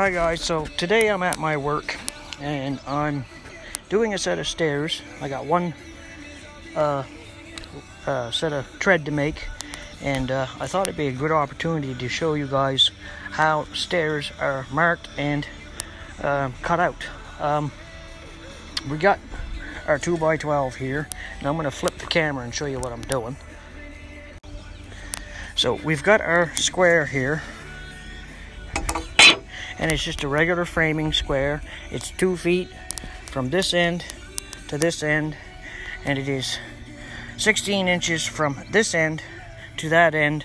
Hi guys, so today I'm at my work and I'm doing a set of stairs. I got one uh, uh, set of tread to make and uh, I thought it'd be a good opportunity to show you guys how stairs are marked and uh, cut out. Um, we got our 2x12 here and I'm going to flip the camera and show you what I'm doing. So we've got our square here and it's just a regular framing square. It's two feet from this end to this end, and it is 16 inches from this end to that end.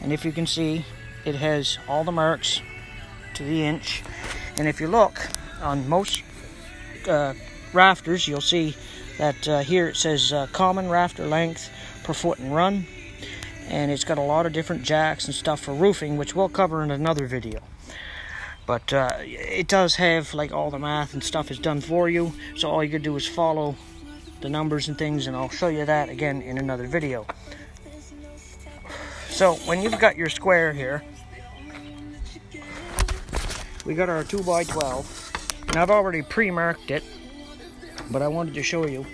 And if you can see, it has all the marks to the inch. And if you look on most uh, rafters, you'll see that uh, here it says uh, common rafter length per foot and run. And it's got a lot of different jacks and stuff for roofing, which we'll cover in another video. But uh, it does have like all the math and stuff is done for you. So all you can do is follow the numbers and things and I'll show you that again in another video. So when you've got your square here, we got our 2x12 and I've already pre-marked it but I wanted to show you.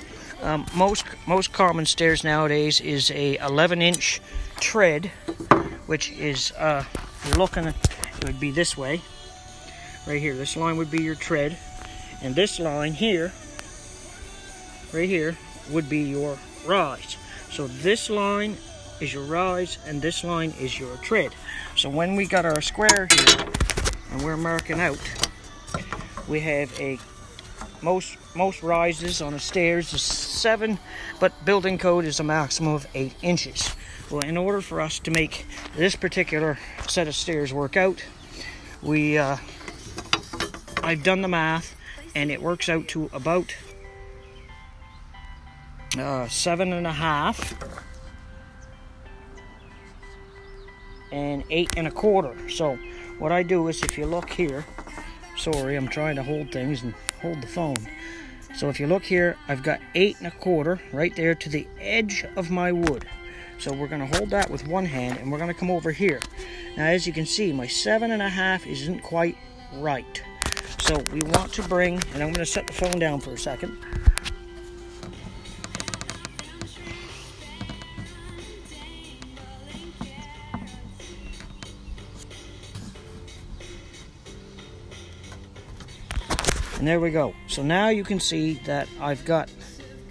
Um, most most common stairs nowadays is a 11 inch tread which is uh, looking it would be this way right here. This line would be your tread. And this line here, right here, would be your rise. So this line is your rise and this line is your tread. So when we got our square here and we're marking out, we have a most most rises on the stairs is seven, but building code is a maximum of eight inches. Well, in order for us to make this particular set of stairs work out, we uh, I've done the math and it works out to about uh, seven and a half and eight and a quarter. So what I do is if you look here, sorry, I'm trying to hold things and hold the phone. So if you look here, I've got eight and a quarter right there to the edge of my wood. So we're going to hold that with one hand and we're going to come over here. Now as you can see, my seven and a half isn't quite right. So we want to bring, and I'm going to set the phone down for a second. And there we go. So now you can see that I've got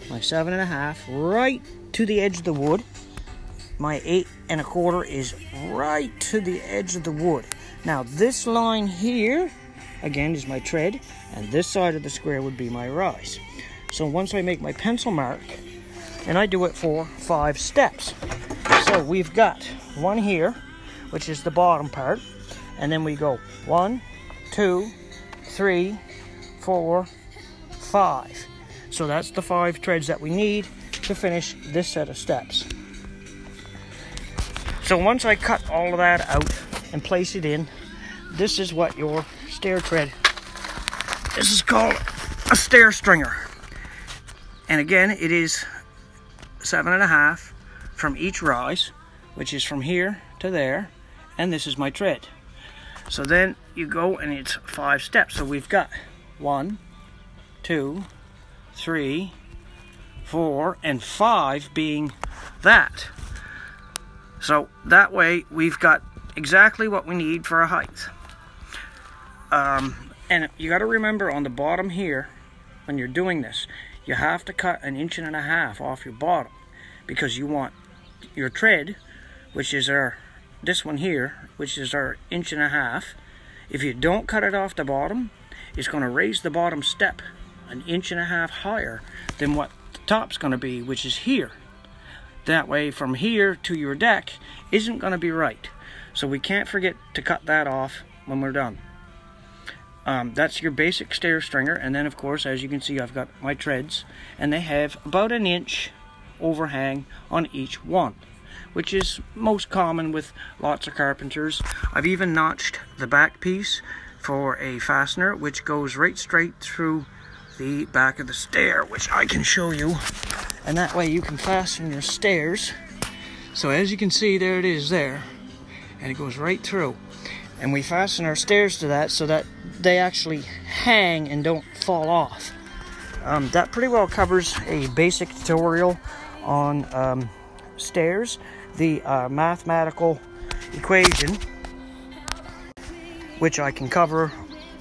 my seven and a half right to the edge of the wood. My eight and a quarter is right to the edge of the wood. Now this line here again is my tread and this side of the square would be my rise. So once I make my pencil mark and I do it for five steps. So we've got one here which is the bottom part and then we go one, two, three, four, five. So that's the five treads that we need to finish this set of steps. So once I cut all of that out and place it in, this is what your stair tread. This is called a stair stringer. And again, it is seven and a half from each rise, which is from here to there. And this is my tread. So then you go and it's five steps. So we've got one, two, three, four, and five being that. So that way we've got exactly what we need for a height. Um, and you got to remember on the bottom here, when you're doing this, you have to cut an inch and a half off your bottom because you want your tread, which is our, this one here, which is our inch and a half. If you don't cut it off the bottom, it's going to raise the bottom step an inch and a half higher than what the top's going to be, which is here. That way, from here to your deck isn't going to be right. So we can't forget to cut that off when we're done. Um, that's your basic stair stringer. And then, of course, as you can see, I've got my treads. And they have about an inch overhang on each one, which is most common with lots of carpenters. I've even notched the back piece for a fastener, which goes right straight through the back of the stair, which I can show you. And that way you can fasten your stairs. So as you can see, there it is there. And it goes right through. And we fasten our stairs to that so that they actually hang and don't fall off. Um, that pretty well covers a basic tutorial on um, stairs, the uh, mathematical equation, which I can cover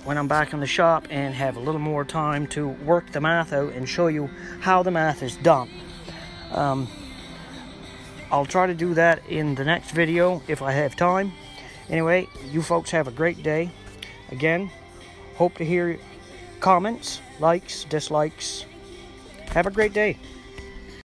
when I'm back in the shop and have a little more time to work the math out and show you how the math is done. Um, I'll try to do that in the next video if I have time. Anyway, you folks have a great day. Again, hope to hear comments, likes, dislikes. Have a great day.